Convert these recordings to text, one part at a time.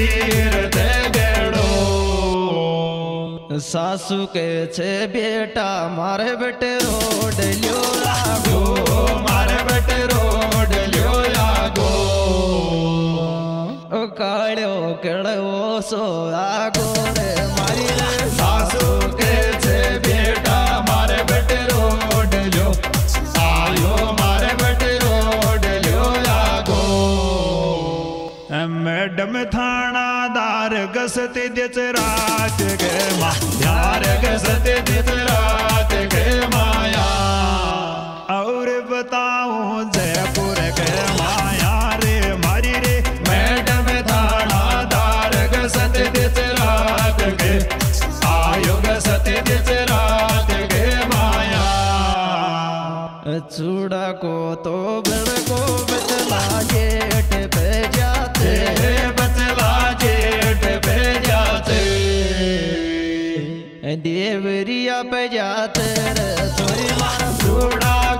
तक धीर दे गेड़ो सासू के छे बेटा मारे बेटे रोड लियो लागो मारे बेटे रोड लियो लागो ओ काड़ो मैडम थानादार गसते दिच रात गे मा यार गसते दित रात के माया। और बताऊँ जयपुर के माया रे मारी रे। मैडम थानादार गसते दिच रात गे। आयो गसते दित रात के माया। चूड़ा को तो बड़ को बचला देवरिया बजात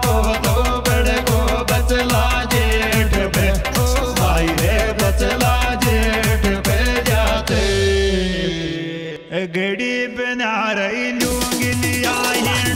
को दो बड़ को बचला जेठ भाई बचला जेठ गड़ी बना रही लूँगी आई